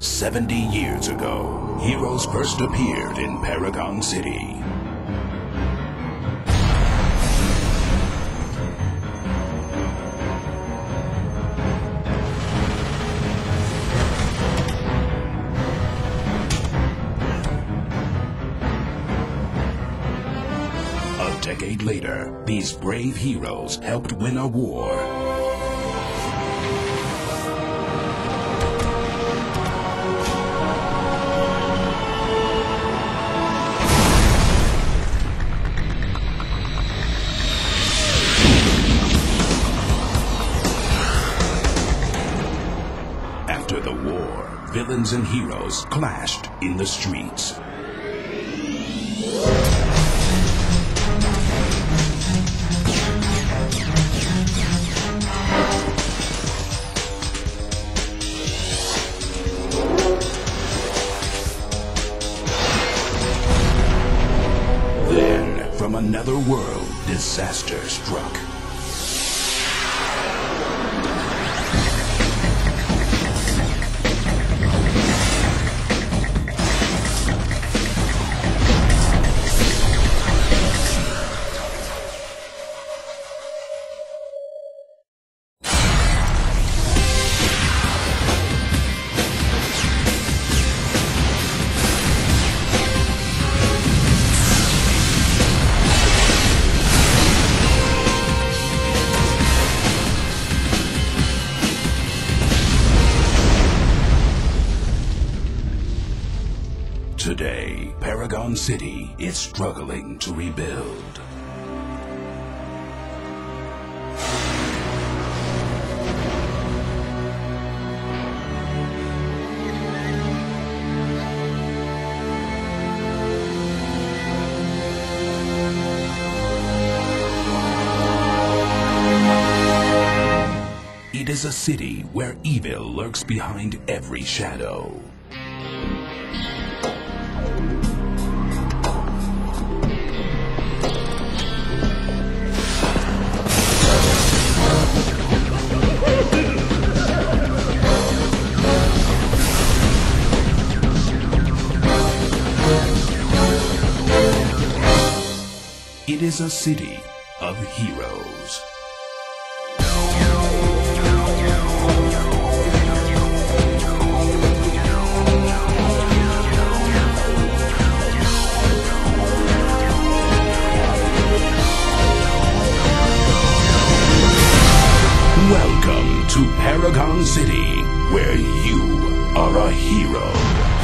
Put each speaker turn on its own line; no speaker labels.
70 years ago, heroes first appeared in Paragon City. A decade later, these brave heroes helped win a war. War, villains and heroes clashed in the streets. Then, from another world, disaster struck. Paragon City is struggling to rebuild. It is a city where evil lurks behind every shadow. Is a city of heroes. Welcome to Paragon City, where you are a hero.